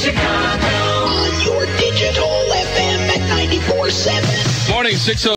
Chicago. Your digital FM at 94.7. Morning, 6